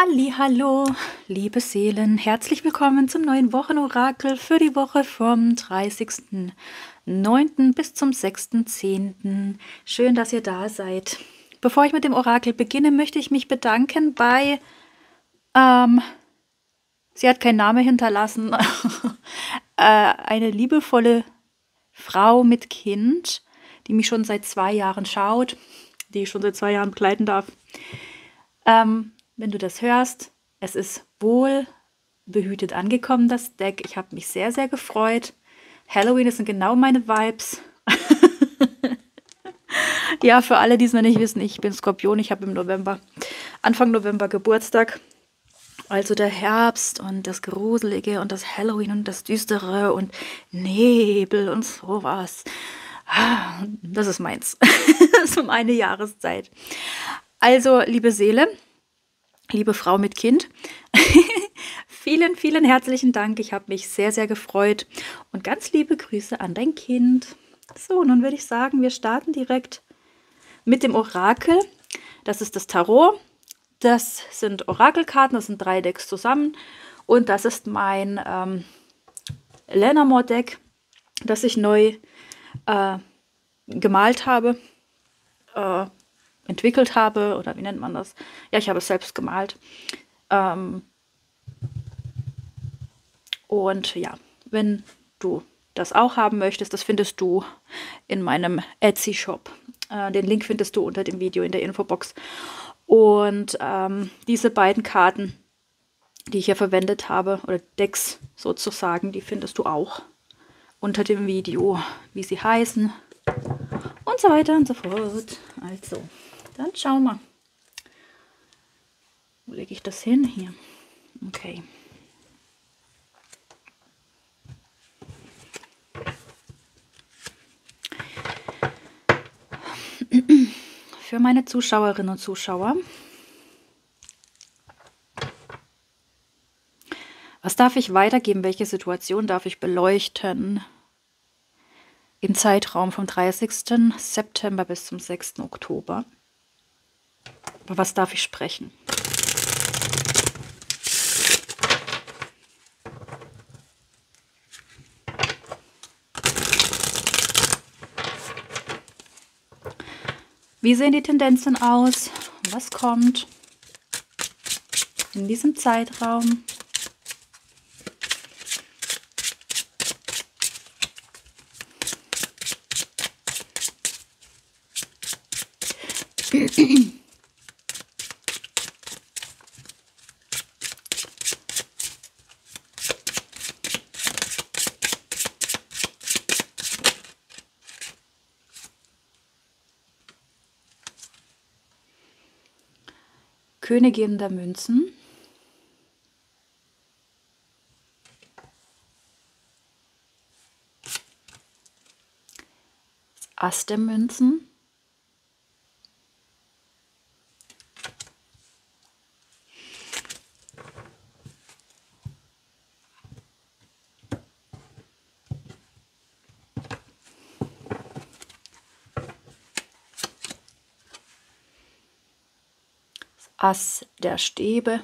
Hallo, liebe Seelen, herzlich willkommen zum neuen Wochenorakel für die Woche vom 30.09. bis zum 6.10. Schön, dass ihr da seid. Bevor ich mit dem Orakel beginne, möchte ich mich bedanken bei, ähm, sie hat keinen Namen hinterlassen, äh, eine liebevolle Frau mit Kind, die mich schon seit zwei Jahren schaut, die ich schon seit zwei Jahren begleiten darf. Ähm, wenn du das hörst, es ist wohl behütet angekommen, das Deck. Ich habe mich sehr, sehr gefreut. Halloween ist genau meine Vibes. ja, für alle, die es noch nicht wissen, ich bin Skorpion. Ich habe im November, Anfang November Geburtstag. Also der Herbst und das Gruselige und das Halloween und das Düstere und Nebel und sowas. Ah, das ist meins. das ist meine Jahreszeit. Also, liebe Seele, liebe Frau mit Kind, vielen, vielen herzlichen Dank. Ich habe mich sehr, sehr gefreut und ganz liebe Grüße an dein Kind. So, nun würde ich sagen, wir starten direkt mit dem Orakel. Das ist das Tarot. Das sind Orakelkarten, das sind drei Decks zusammen. Und das ist mein ähm, Lenamore-Deck, das ich neu äh, gemalt habe, äh, entwickelt habe, oder wie nennt man das? Ja, ich habe es selbst gemalt. Ähm, und ja, wenn du das auch haben möchtest, das findest du in meinem Etsy-Shop. Äh, den Link findest du unter dem Video in der Infobox. Und ähm, diese beiden Karten, die ich hier verwendet habe, oder Decks sozusagen, die findest du auch unter dem Video, wie sie heißen und so weiter und so fort. Also, dann schauen wir. Wo lege ich das hin? Hier. Okay. Für meine Zuschauerinnen und Zuschauer. Was darf ich weitergeben? Welche Situation darf ich beleuchten? Im Zeitraum vom 30. September bis zum 6. Oktober. Aber was darf ich sprechen? Wie sehen die Tendenzen aus? Was kommt in diesem Zeitraum? Königin der Münzen. Ass der Münzen. Ass der Stäbe.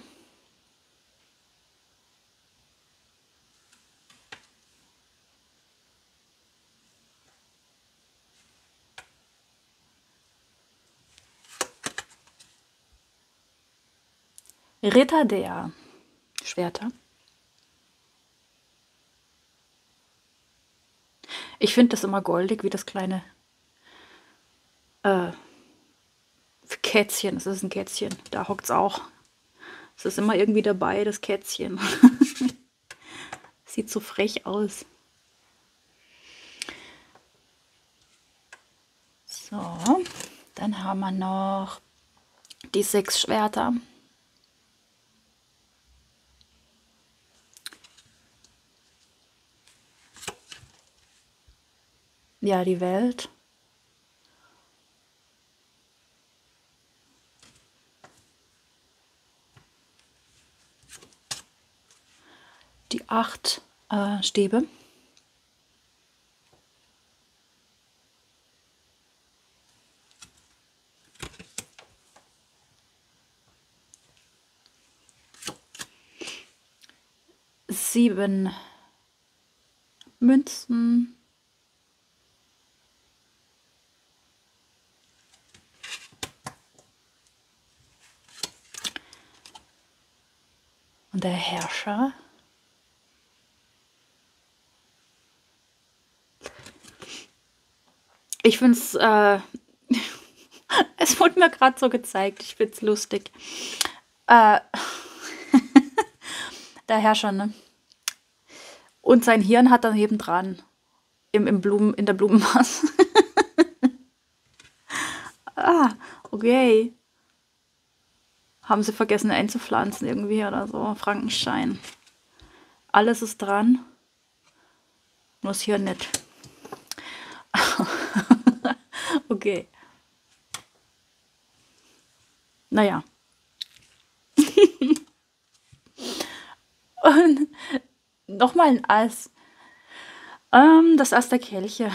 Ritter der Schwerter. Ich finde das immer goldig, wie das kleine äh, Kätzchen, es ist ein Kätzchen, da hockt es auch. Es ist immer irgendwie dabei, das Kätzchen. Sieht so frech aus. So, dann haben wir noch die sechs Schwerter. Ja, die Welt. die acht äh, Stäbe. sieben Münzen. Und der Herrscher. Ich finde es, äh, es wurde mir gerade so gezeigt. Ich finde es lustig. Äh, der Herrscher, ne? Und sein Hirn hat dann eben dran. Im, im Blumen, in der Blumenmaß. ah, okay. Haben sie vergessen einzupflanzen irgendwie oder so. Frankenstein. Alles ist dran. Nur das Hirn nicht. Okay. Naja. Und nochmal ein Ass. Ähm, das Ass der Kelche.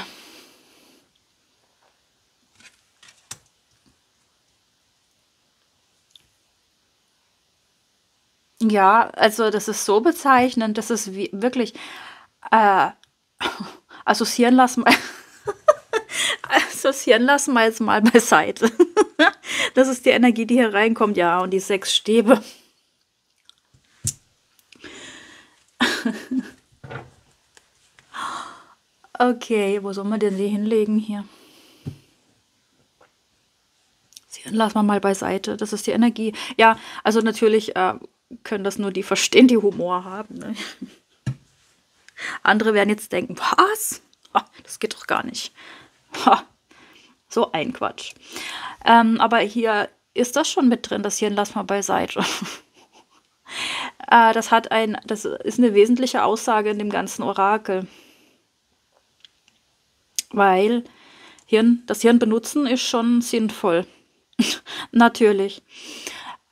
Ja, also das ist so bezeichnend, das ist wie, wirklich äh, assoziieren lassen, assoziieren lassen wir jetzt mal beiseite. das ist die Energie, die hier reinkommt, ja, und die sechs Stäbe. Okay, wo soll man denn die hinlegen hier? Sie lassen wir mal beiseite. Das ist die Energie. Ja, also natürlich äh, können das nur die verstehen, die Humor haben. Ne? Andere werden jetzt denken, was? Oh, das geht doch gar nicht. Ha, so ein Quatsch. Ähm, aber hier ist das schon mit drin, das hier lassen wir beiseite. äh, das hat ein, das ist eine wesentliche Aussage in dem ganzen Orakel. Weil Hirn, das Hirn benutzen ist schon sinnvoll. Natürlich.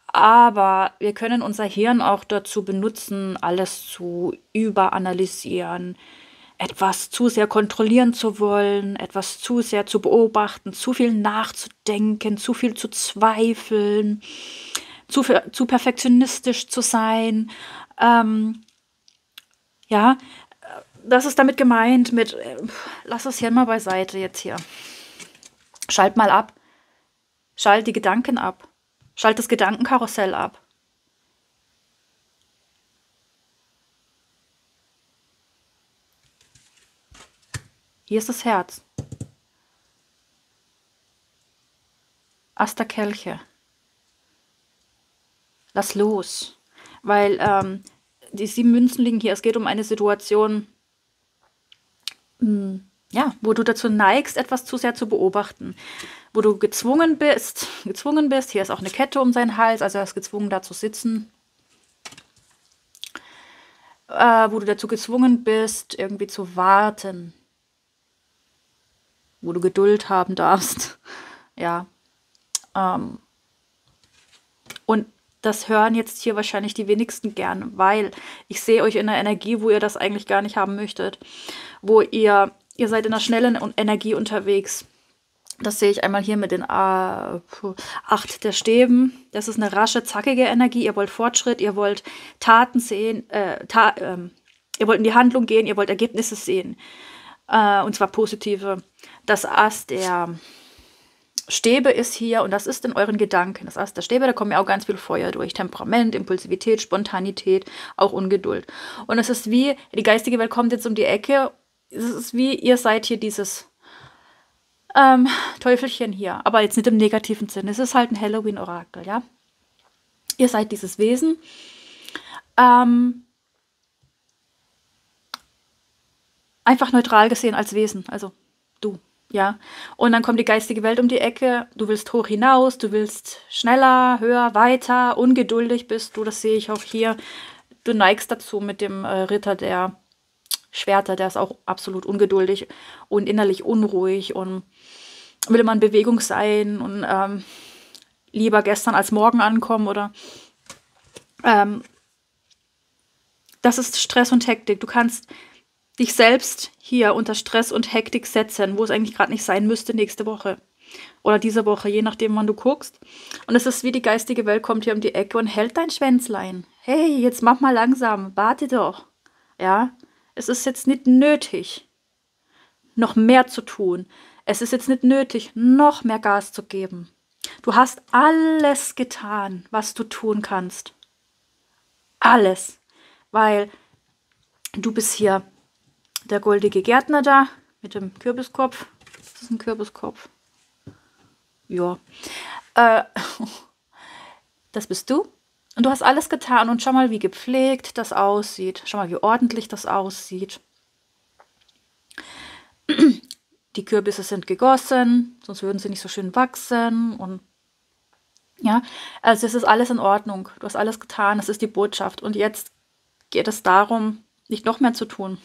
Aber wir können unser Hirn auch dazu benutzen, alles zu überanalysieren, etwas zu sehr kontrollieren zu wollen, etwas zu sehr zu beobachten, zu viel nachzudenken, zu viel zu zweifeln, zu, zu perfektionistisch zu sein. Ähm, ja, das ist damit gemeint mit, äh, lass das Hirn mal beiseite jetzt hier. Schalt mal ab. Schalt die Gedanken ab. Schalt das Gedankenkarussell ab. Hier ist das Herz. Asta Kelche. Lass los. Weil ähm, die sieben Münzen liegen hier. Es geht um eine Situation, hm, ja, wo du dazu neigst, etwas zu sehr zu beobachten. Wo du gezwungen bist, gezwungen bist, hier ist auch eine Kette um seinen Hals, also er ist gezwungen, da zu sitzen. Äh, wo du dazu gezwungen bist, irgendwie zu warten. Wo du Geduld haben darfst. ja. Ähm. Und das hören jetzt hier wahrscheinlich die wenigsten gern, weil ich sehe euch in einer Energie, wo ihr das eigentlich gar nicht haben möchtet. Wo ihr, ihr seid in einer schnellen Energie unterwegs. Das sehe ich einmal hier mit den äh, acht der Stäben. Das ist eine rasche, zackige Energie. Ihr wollt Fortschritt, ihr wollt Taten sehen, äh, ta äh, ihr wollt in die Handlung gehen, ihr wollt Ergebnisse sehen. Äh, und zwar positive. Das Ass der Stäbe ist hier und das ist in euren Gedanken. Das heißt, der Stäbe, da kommen ja auch ganz viel Feuer durch. Temperament, Impulsivität, Spontanität, auch Ungeduld. Und es ist wie, die geistige Welt kommt jetzt um die Ecke. Es ist wie, ihr seid hier dieses ähm, Teufelchen hier. Aber jetzt nicht im negativen Sinn. Es ist halt ein Halloween-Orakel, ja. Ihr seid dieses Wesen. Ähm, einfach neutral gesehen als Wesen. Also. Ja, und dann kommt die geistige Welt um die Ecke. Du willst hoch hinaus, du willst schneller, höher, weiter, ungeduldig bist du. Das sehe ich auch hier. Du neigst dazu mit dem äh, Ritter der Schwerter, der ist auch absolut ungeduldig und innerlich unruhig und will immer in Bewegung sein und ähm, lieber gestern als morgen ankommen oder ähm, das ist Stress und Hektik. Du kannst dich selbst hier unter Stress und Hektik setzen, wo es eigentlich gerade nicht sein müsste nächste Woche oder diese Woche, je nachdem, wann du guckst. Und es ist wie die geistige Welt kommt hier um die Ecke und hält dein Schwänzlein. Hey, jetzt mach mal langsam, warte doch. Ja, es ist jetzt nicht nötig, noch mehr zu tun. Es ist jetzt nicht nötig, noch mehr Gas zu geben. Du hast alles getan, was du tun kannst. Alles. Weil du bist hier der goldige Gärtner da mit dem Kürbiskopf. Das ein Kürbiskopf. Ja. Äh, das bist du. Und du hast alles getan und schau mal, wie gepflegt das aussieht. Schau mal, wie ordentlich das aussieht. Die Kürbisse sind gegossen, sonst würden sie nicht so schön wachsen. Und ja, also es ist alles in Ordnung. Du hast alles getan, das ist die Botschaft. Und jetzt geht es darum, nicht noch mehr zu tun.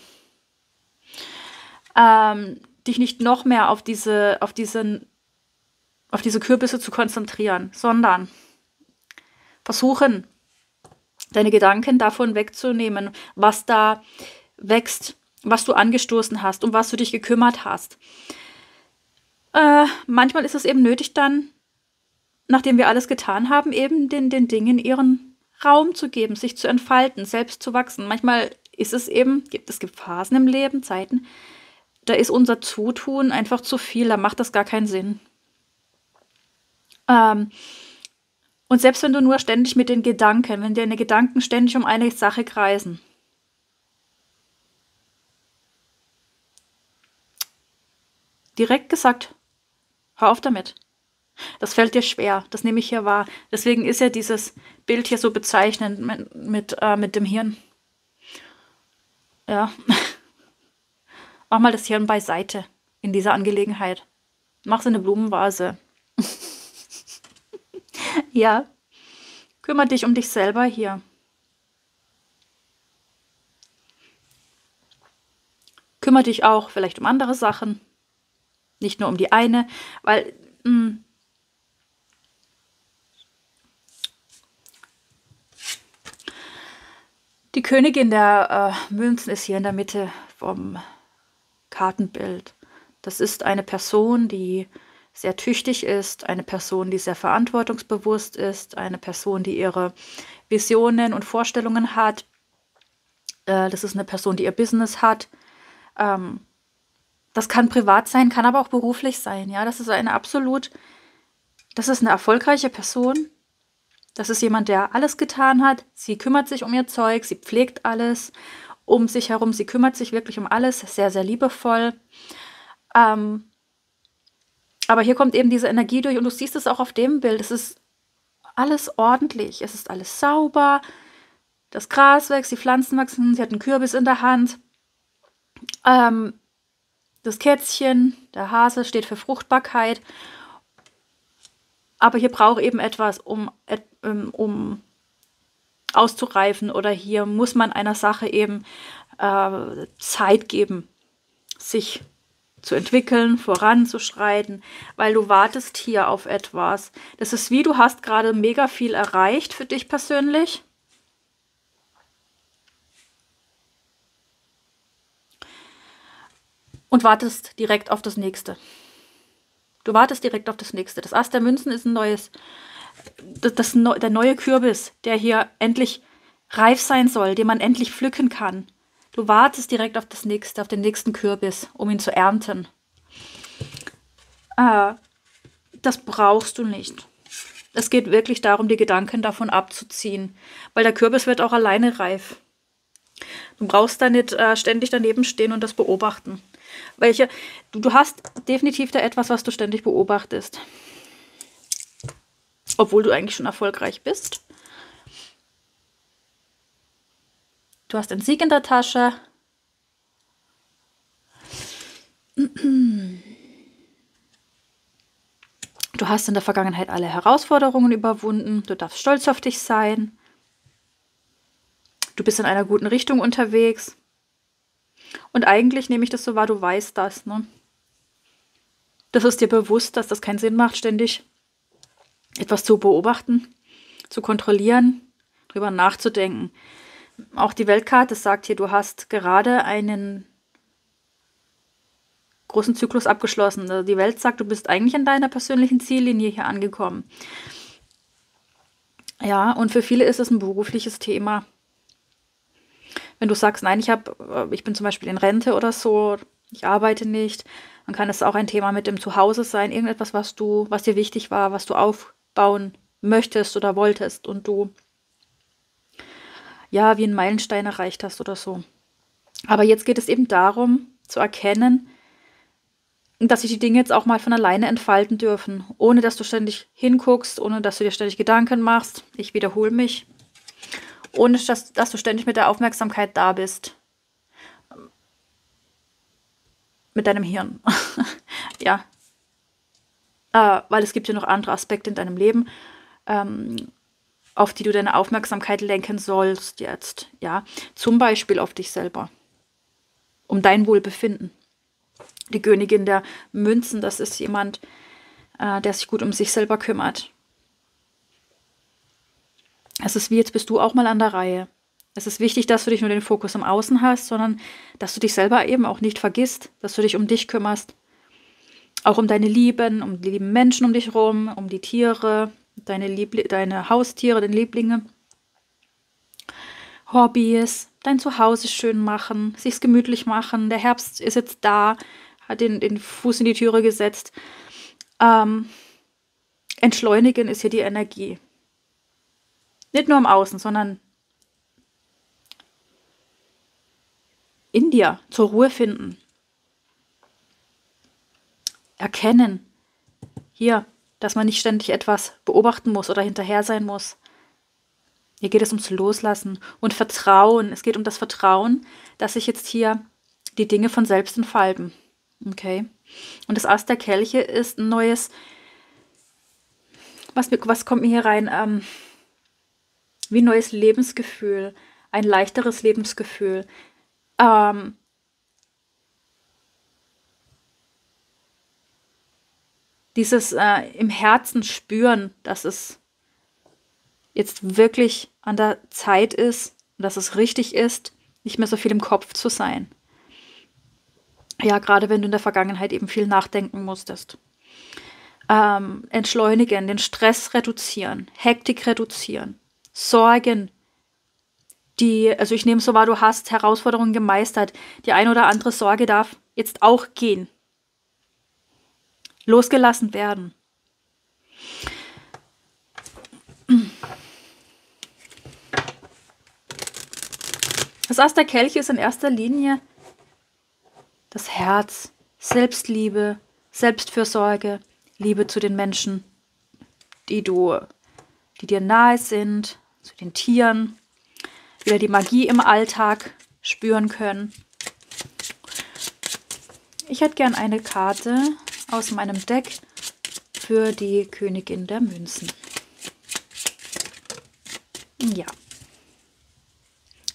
Ähm, dich nicht noch mehr auf diese, auf diesen, auf diese Kürbisse zu konzentrieren, sondern versuchen, deine Gedanken davon wegzunehmen, was da wächst, was du angestoßen hast, um was du dich gekümmert hast. Äh, manchmal ist es eben nötig, dann, nachdem wir alles getan haben, eben den, den Dingen ihren Raum zu geben, sich zu entfalten, selbst zu wachsen. Manchmal ist es eben, gibt, es gibt Phasen im Leben, Zeiten, da ist unser Zutun einfach zu viel, da macht das gar keinen Sinn. Ähm, und selbst wenn du nur ständig mit den Gedanken, wenn deine Gedanken ständig um eine Sache kreisen, direkt gesagt, hör auf damit. Das fällt dir schwer, das nehme ich hier wahr. Deswegen ist ja dieses Bild hier so bezeichnend mit, mit, äh, mit dem Hirn. Ja. Mach mal das Hirn beiseite in dieser Angelegenheit. Mach so eine Blumenvase. ja. Kümmer dich um dich selber hier. Kümmer dich auch vielleicht um andere Sachen. Nicht nur um die eine, weil mh, hm, die Königin der äh, Münzen ist hier in der Mitte vom Kartenbild. Das ist eine Person, die sehr tüchtig ist, eine Person, die sehr verantwortungsbewusst ist, eine Person, die ihre Visionen und Vorstellungen hat. Äh, das ist eine Person, die ihr Business hat. Ähm, das kann privat sein, kann aber auch beruflich sein. Ja, das ist eine absolut, das ist eine erfolgreiche Person. Das ist jemand, der alles getan hat. Sie kümmert sich um ihr Zeug, sie pflegt alles um sich herum. Sie kümmert sich wirklich um alles, sehr, sehr liebevoll. Ähm, aber hier kommt eben diese Energie durch und du siehst es auch auf dem Bild. Es ist alles ordentlich, es ist alles sauber. Das Gras wächst, die Pflanzen wachsen, sie hat einen Kürbis in der Hand. Ähm, das Kätzchen, der Hase steht für Fruchtbarkeit. Aber hier braucht eben etwas, um, ähm, um auszureifen oder hier muss man einer Sache eben äh, Zeit geben, sich zu entwickeln, voranzuschreiten, weil du wartest hier auf etwas. Das ist wie, du hast gerade mega viel erreicht für dich persönlich. Und wartest direkt auf das nächste. Du wartest direkt auf das nächste. Das Ass der Münzen ist ein neues das, das, der neue Kürbis, der hier endlich reif sein soll, den man endlich pflücken kann. Du wartest direkt auf das nächste, auf den nächsten Kürbis, um ihn zu ernten. Äh, das brauchst du nicht. Es geht wirklich darum, die Gedanken davon abzuziehen, weil der Kürbis wird auch alleine reif. Du brauchst da nicht äh, ständig daneben stehen und das beobachten. Welche, du, du hast definitiv da etwas, was du ständig beobachtest. Obwohl du eigentlich schon erfolgreich bist. Du hast den Sieg in der Tasche. Du hast in der Vergangenheit alle Herausforderungen überwunden. Du darfst stolz auf dich sein. Du bist in einer guten Richtung unterwegs. Und eigentlich nehme ich das so wahr, du weißt das. Ne? Das ist dir bewusst, dass das keinen Sinn macht, ständig etwas zu beobachten, zu kontrollieren, drüber nachzudenken. Auch die Weltkarte sagt hier, du hast gerade einen großen Zyklus abgeschlossen. Also die Welt sagt, du bist eigentlich in deiner persönlichen Ziellinie hier angekommen. Ja, und für viele ist es ein berufliches Thema. Wenn du sagst, nein, ich habe, äh, ich bin zum Beispiel in Rente oder so, ich arbeite nicht, dann kann es auch ein Thema mit dem Zuhause sein, irgendetwas, was du, was dir wichtig war, was du aufbauen möchtest oder wolltest und du ja wie einen Meilenstein erreicht hast oder so. Aber jetzt geht es eben darum, zu erkennen, dass sich die Dinge jetzt auch mal von alleine entfalten dürfen, ohne dass du ständig hinguckst, ohne dass du dir ständig Gedanken machst. Ich wiederhole mich. Ohne dass, dass du ständig mit der Aufmerksamkeit da bist. Mit deinem Hirn. ja. Äh, weil es gibt ja noch andere Aspekte in deinem Leben, ähm, auf die du deine Aufmerksamkeit lenken sollst jetzt. Ja. Zum Beispiel auf dich selber. Um dein Wohlbefinden die Königin der Münzen, das ist jemand, äh, der sich gut um sich selber kümmert. Es ist wie, jetzt bist du auch mal an der Reihe. Es ist wichtig, dass du dich nur den Fokus im Außen hast, sondern dass du dich selber eben auch nicht vergisst, dass du dich um dich kümmerst. Auch um deine Lieben, um die lieben Menschen um dich herum, um die Tiere, deine, Liebli deine Haustiere, deine Lieblinge. Hobbys, dein Zuhause schön machen, sich's gemütlich machen. Der Herbst ist jetzt da hat den, den Fuß in die Türe gesetzt. Ähm, entschleunigen ist hier die Energie. Nicht nur im Außen, sondern in dir zur Ruhe finden. Erkennen. Hier, dass man nicht ständig etwas beobachten muss oder hinterher sein muss. Hier geht es ums Loslassen und Vertrauen. Es geht um das Vertrauen, dass sich jetzt hier die Dinge von selbst entfalten. Okay. Und das Ass der Kelche ist ein neues. Was, was kommt mir hier rein? Ähm, wie neues Lebensgefühl. Ein leichteres Lebensgefühl. Ähm, dieses äh, im Herzen spüren, dass es jetzt wirklich an der Zeit ist, dass es richtig ist, nicht mehr so viel im Kopf zu sein. Ja, gerade wenn du in der Vergangenheit eben viel nachdenken musstest. Ähm, entschleunigen, den Stress reduzieren, Hektik reduzieren, Sorgen, die, also ich nehme so wahr, du hast Herausforderungen gemeistert. Die eine oder andere Sorge darf jetzt auch gehen. Losgelassen werden. Das Ast der Kelche ist in erster Linie das Herz, Selbstliebe, Selbstfürsorge, Liebe zu den Menschen, die du, die dir nahe sind, zu den Tieren, wieder die Magie im Alltag spüren können. Ich hätte gern eine Karte aus meinem Deck für die Königin der Münzen. Ja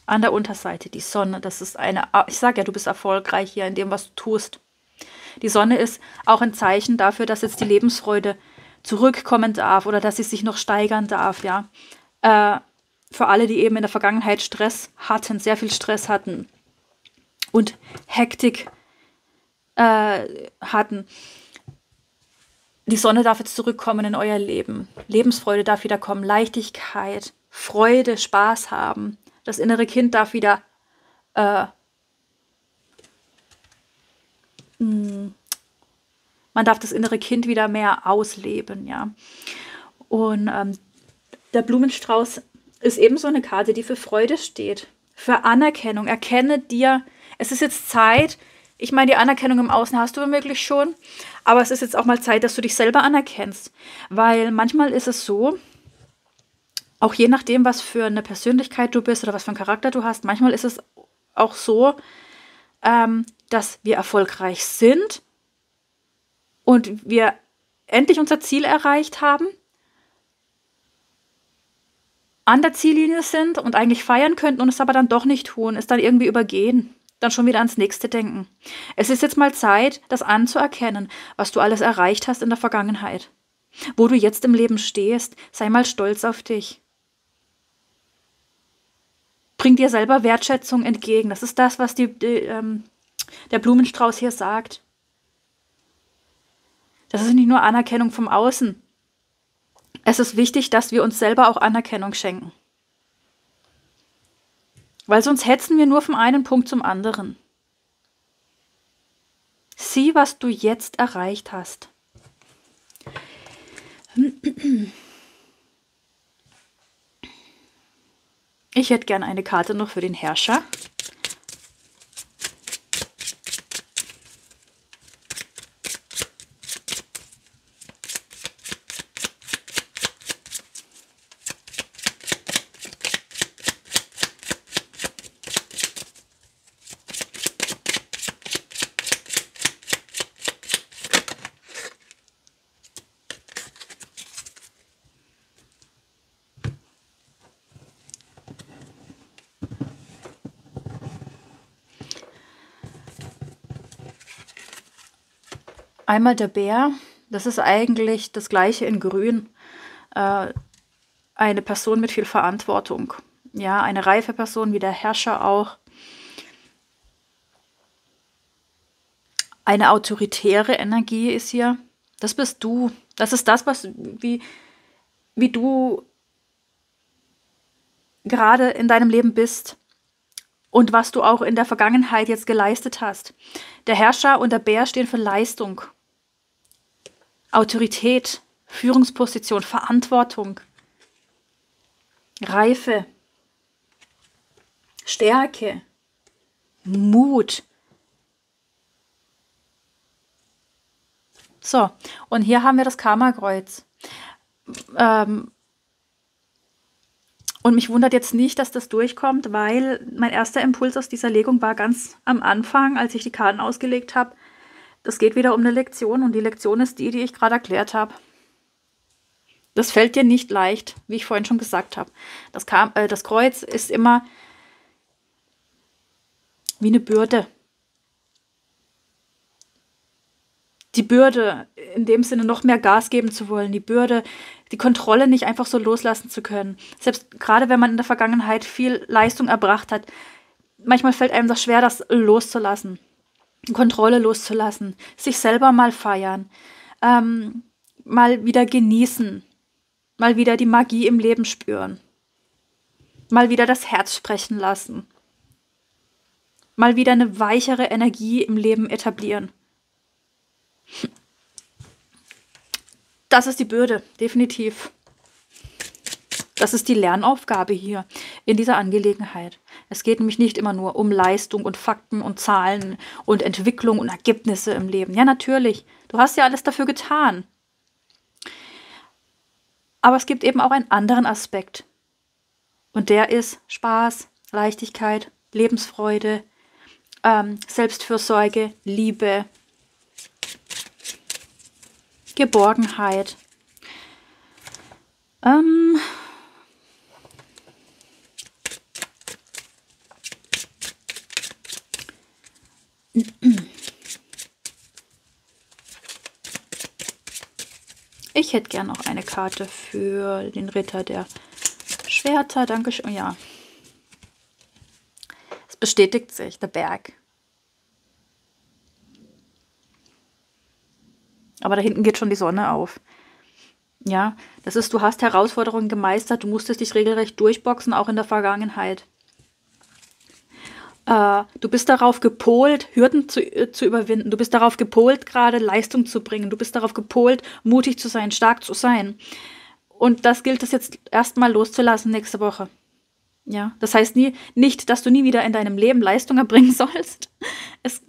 an der Unterseite die Sonne. Das ist eine, ich sage ja, du bist erfolgreich hier in dem, was du tust. Die Sonne ist auch ein Zeichen dafür, dass jetzt die Lebensfreude zurückkommen darf oder dass sie sich noch steigern darf, ja. Äh, für alle, die eben in der Vergangenheit Stress hatten, sehr viel Stress hatten und Hektik äh, hatten. Die Sonne darf jetzt zurückkommen in euer Leben. Lebensfreude darf wieder kommen, Leichtigkeit, Freude, Spaß haben. Das innere Kind darf wieder äh, hm, man darf das innere Kind wieder mehr ausleben, ja. Und ähm, der Blumenstrauß ist ebenso eine Karte, die für Freude steht, für Anerkennung. Erkenne dir, es ist jetzt Zeit, ich meine, die Anerkennung im Außen hast du womöglich schon, aber es ist jetzt auch mal Zeit, dass du dich selber anerkennst. Weil manchmal ist es so, auch je nachdem, was für eine Persönlichkeit du bist oder was für einen Charakter du hast, manchmal ist es auch so, ähm, dass wir erfolgreich sind und wir endlich unser Ziel erreicht haben, an der Ziellinie sind und eigentlich feiern könnten und es aber dann doch nicht tun, es dann irgendwie übergehen, dann schon wieder ans nächste denken. Es ist jetzt mal Zeit, das anzuerkennen, was du alles erreicht hast in der Vergangenheit. Wo du jetzt im Leben stehst, sei mal stolz auf dich. Bring dir selber Wertschätzung entgegen. Das ist das, was die, die, ähm, der Blumenstrauß hier sagt. Das ist nicht nur Anerkennung vom Außen. Es ist wichtig, dass wir uns selber auch Anerkennung schenken. Weil sonst hetzen wir nur vom einen Punkt zum anderen. Sieh, was du jetzt erreicht hast. Ich hätte gern eine Karte noch für den Herrscher. Einmal der Bär, das ist eigentlich das gleiche in Grün. Äh, eine Person mit viel Verantwortung. Ja, eine reife Person, wie der Herrscher auch. Eine autoritäre Energie ist hier. Das bist du. Das ist das, was wie, wie du gerade in deinem Leben bist und was du auch in der Vergangenheit jetzt geleistet hast. Der Herrscher und der Bär stehen für Leistung. Autorität, Führungsposition, Verantwortung, Reife, Stärke, Mut. So, und hier haben wir das Karma-Kreuz. Ähm, und mich wundert jetzt nicht, dass das durchkommt, weil mein erster Impuls aus dieser Legung war ganz am Anfang, als ich die Karten ausgelegt habe, das geht wieder um eine Lektion und die Lektion ist die, die ich gerade erklärt habe. Das fällt dir nicht leicht, wie ich vorhin schon gesagt habe. Das, kam, äh, das Kreuz ist immer wie eine Bürde. Die Bürde, in dem Sinne noch mehr Gas geben zu wollen, die Bürde, die Kontrolle nicht einfach so loslassen zu können. Selbst gerade wenn man in der Vergangenheit viel Leistung erbracht hat, manchmal fällt einem das schwer, das loszulassen. Kontrolle loszulassen, sich selber mal feiern, ähm, mal wieder genießen, mal wieder die Magie im Leben spüren, mal wieder das Herz sprechen lassen, mal wieder eine weichere Energie im Leben etablieren. Das ist die Bürde, definitiv. Das ist die Lernaufgabe hier in dieser Angelegenheit. Es geht nämlich nicht immer nur um Leistung und Fakten und Zahlen und Entwicklung und Ergebnisse im Leben. Ja, natürlich. Du hast ja alles dafür getan. Aber es gibt eben auch einen anderen Aspekt. Und der ist Spaß, Leichtigkeit, Lebensfreude, ähm, Selbstfürsorge, Liebe, Geborgenheit. Ähm, Ich hätte gern noch eine Karte für den Ritter der Schwerter. Dankeschön. Ja. Es bestätigt sich, der Berg. Aber da hinten geht schon die Sonne auf. Ja, das ist, du hast Herausforderungen gemeistert, du musstest dich regelrecht durchboxen, auch in der Vergangenheit. Äh, du bist darauf gepolt, Hürden zu, äh, zu überwinden. Du bist darauf gepolt, gerade Leistung zu bringen. Du bist darauf gepolt, mutig zu sein, stark zu sein. Und das gilt es jetzt erstmal loszulassen nächste Woche. Ja, das heißt nie, nicht, dass du nie wieder in deinem Leben Leistung erbringen sollst. Es,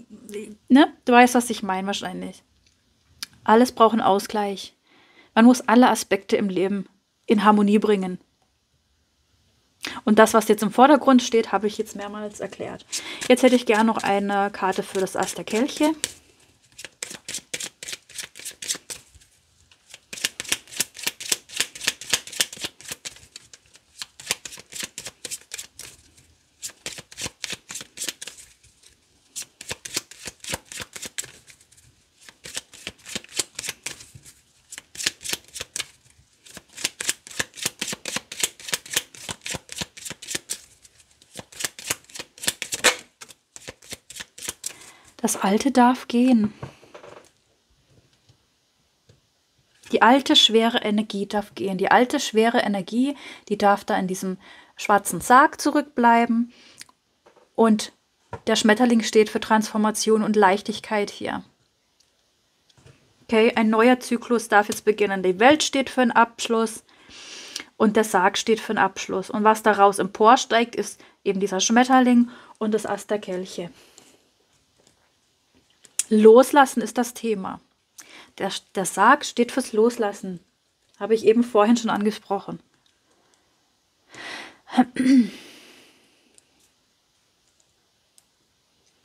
ne? Du weißt, was ich meine wahrscheinlich. Alles braucht einen Ausgleich. Man muss alle Aspekte im Leben in Harmonie bringen. Und das, was jetzt im Vordergrund steht, habe ich jetzt mehrmals erklärt. Jetzt hätte ich gerne noch eine Karte für das Ass Das Alte darf gehen. Die alte schwere Energie darf gehen. Die alte schwere Energie, die darf da in diesem schwarzen Sarg zurückbleiben Und der Schmetterling steht für Transformation und Leichtigkeit hier. Okay, ein neuer Zyklus darf jetzt beginnen. Die Welt steht für einen Abschluss und der Sarg steht für einen Abschluss. Und was daraus emporsteigt, ist eben dieser Schmetterling und das Ast der Kelche. Loslassen ist das Thema. Der, der Sarg steht fürs Loslassen. Habe ich eben vorhin schon angesprochen.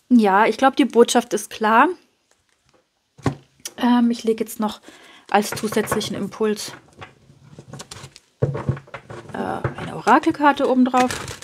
Ja, ich glaube, die Botschaft ist klar. Ähm, ich lege jetzt noch als zusätzlichen Impuls äh, eine Orakelkarte oben drauf.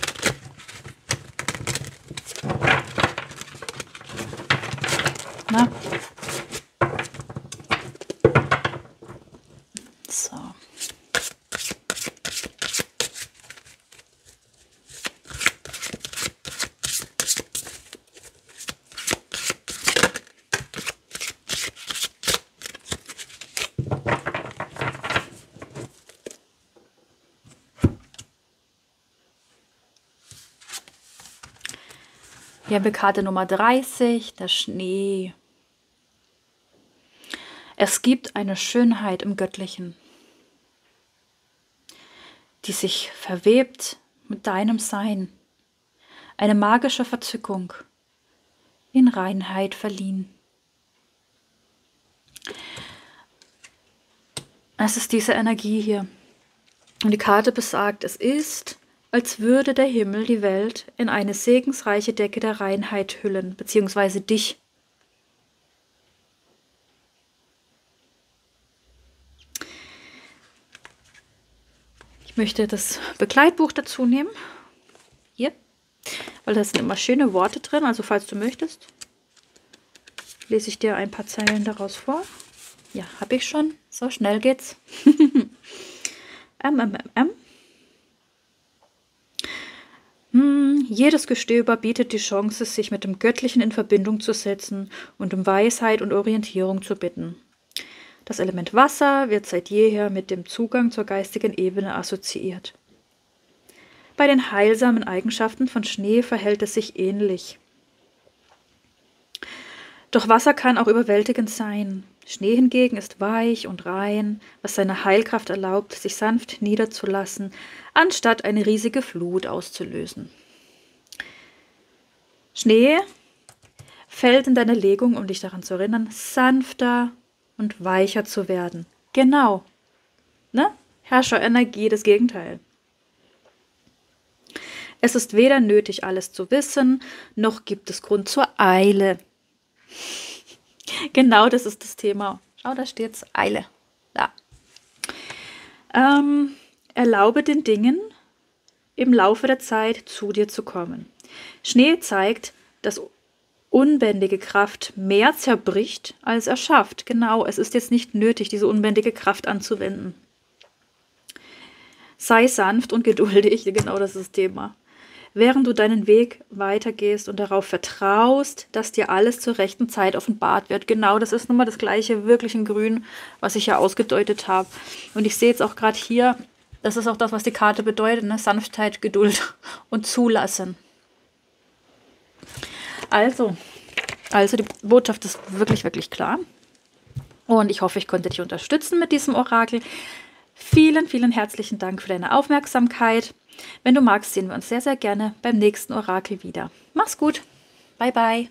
Hier haben wir Karte Nummer 30, der Schnee. Es gibt eine Schönheit im Göttlichen, die sich verwebt mit deinem Sein. Eine magische Verzückung, in Reinheit verliehen. Es ist diese Energie hier. Und die Karte besagt, es ist als würde der Himmel die Welt in eine segensreiche Decke der Reinheit hüllen, beziehungsweise dich. Ich möchte das Begleitbuch dazu nehmen. Hier. Weil da sind immer schöne Worte drin, also falls du möchtest, lese ich dir ein paar Zeilen daraus vor. Ja, habe ich schon. So schnell geht's. M, M, M, M. Hm, jedes Gestöber bietet die Chance, sich mit dem Göttlichen in Verbindung zu setzen und um Weisheit und Orientierung zu bitten. Das Element Wasser wird seit jeher mit dem Zugang zur geistigen Ebene assoziiert. Bei den heilsamen Eigenschaften von Schnee verhält es sich ähnlich. Doch Wasser kann auch überwältigend sein. Schnee hingegen ist weich und rein, was seine Heilkraft erlaubt, sich sanft niederzulassen, anstatt eine riesige Flut auszulösen. Schnee fällt in deine Legung, um dich daran zu erinnern, sanfter und weicher zu werden. Genau. Ne? Herrscherenergie, das Gegenteil. Es ist weder nötig, alles zu wissen, noch gibt es Grund zur Eile. genau das ist das Thema. Schau, da steht es Eile. Da. Ähm, erlaube den Dingen im Laufe der Zeit zu dir zu kommen. Schnee zeigt, dass unbändige Kraft mehr zerbricht, als er schafft. Genau, es ist jetzt nicht nötig, diese unbändige Kraft anzuwenden. Sei sanft und geduldig, genau das ist das Thema während du deinen Weg weitergehst und darauf vertraust, dass dir alles zur rechten Zeit offenbart wird. Genau, das ist nun mal das gleiche, wirklich in Grün, was ich ja ausgedeutet habe. Und ich sehe jetzt auch gerade hier, das ist auch das, was die Karte bedeutet, ne? Sanftheit, Geduld und Zulassen. Also, also die Botschaft ist wirklich, wirklich klar. Und ich hoffe, ich konnte dich unterstützen mit diesem Orakel. Vielen, vielen herzlichen Dank für deine Aufmerksamkeit. Wenn du magst, sehen wir uns sehr, sehr gerne beim nächsten Orakel wieder. Mach's gut. Bye, bye.